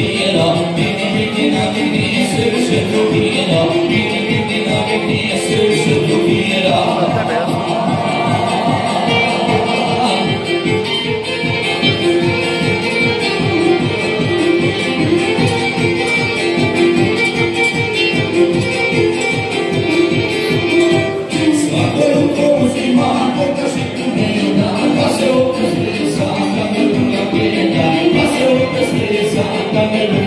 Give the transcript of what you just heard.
Pena, Pena, Pena, Pena, Pena, Pena, Pena, Pena, Pena, Pena,